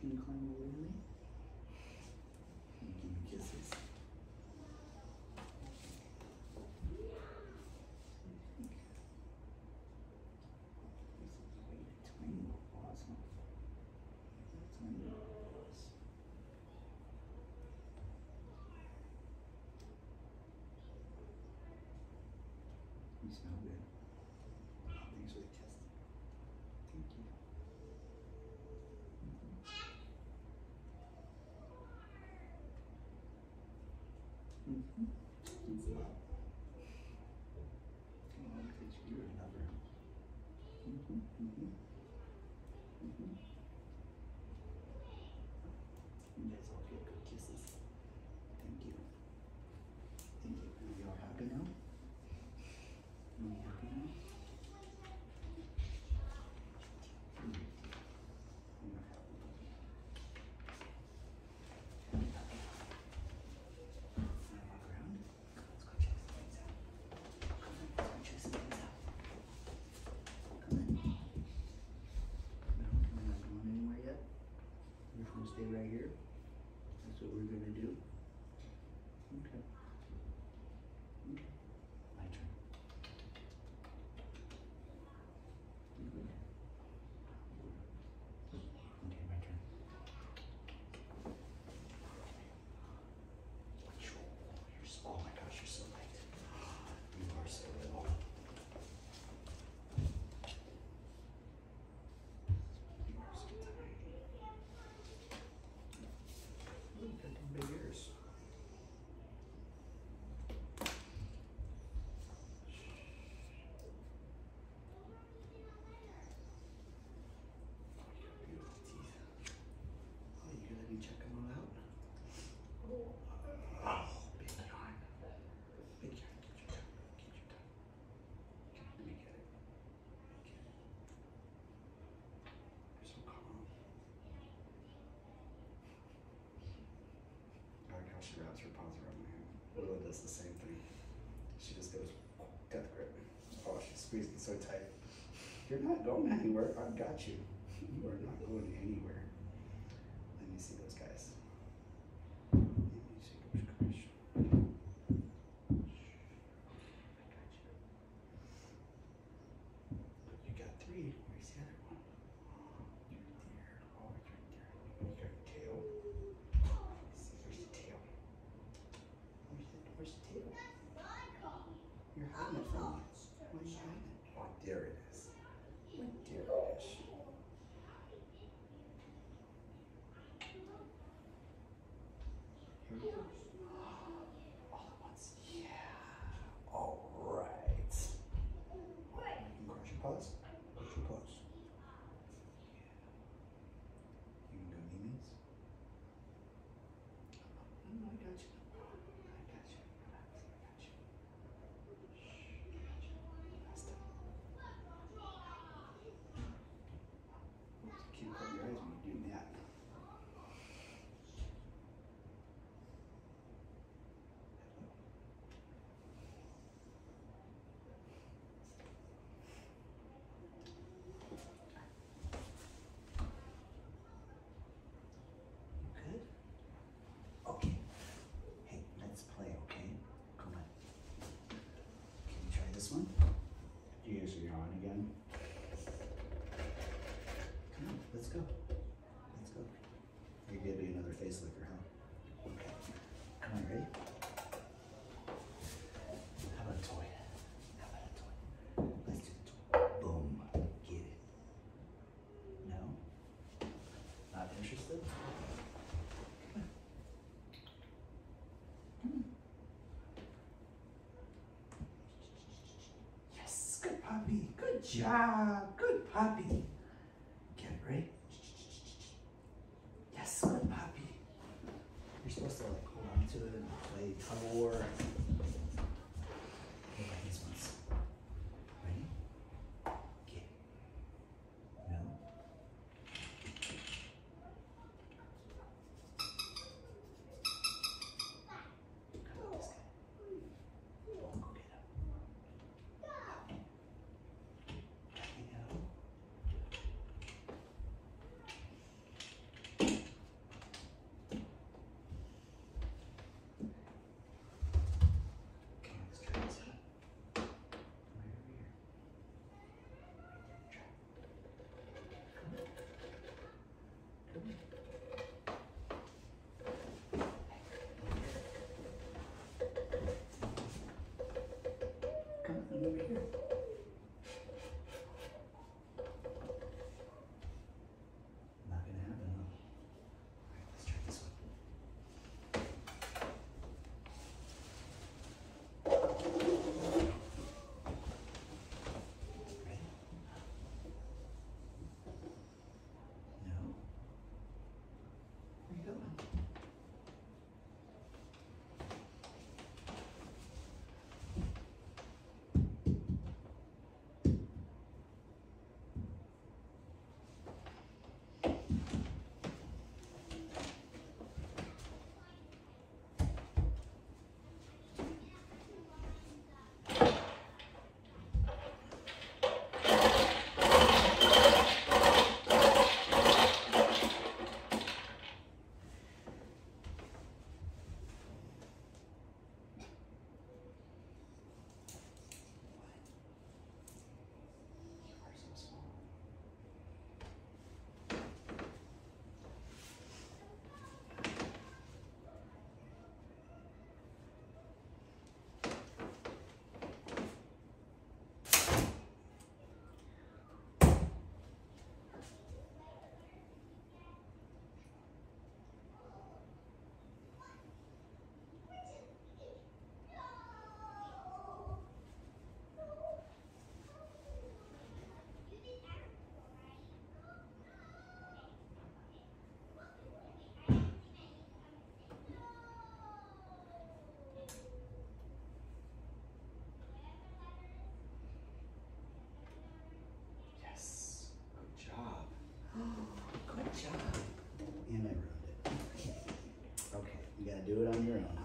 Can you climb over to me? give me kisses. You smell good. Thanks for the. 嗯嗯，嗯。does the same thing. She just goes, death grip. Oh, she's squeezing so tight. You're not going anywhere. I've got you. You are not going anywhere. Lord. puppy. Good job. Good puppy. Get right. Yes, good puppy. You're supposed to like hold on to it and play tug of war. Come, look here. do it on your own.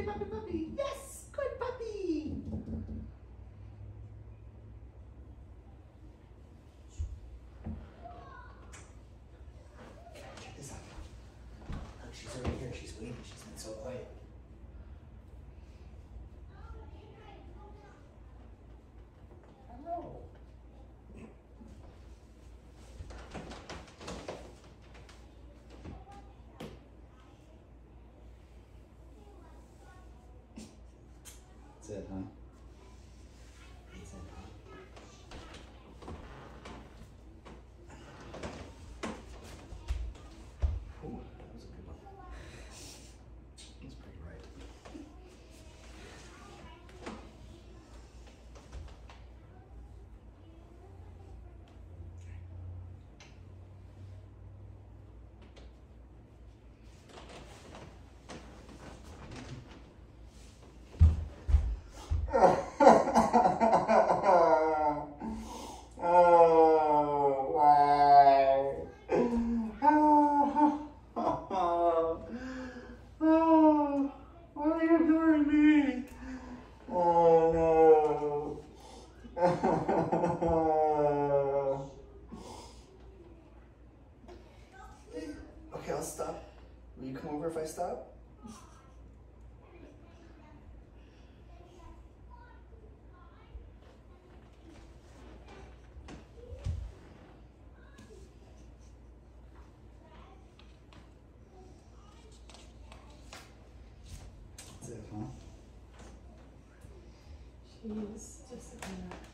pick up puppy. Yay! said, huh? Jeez, just a minute.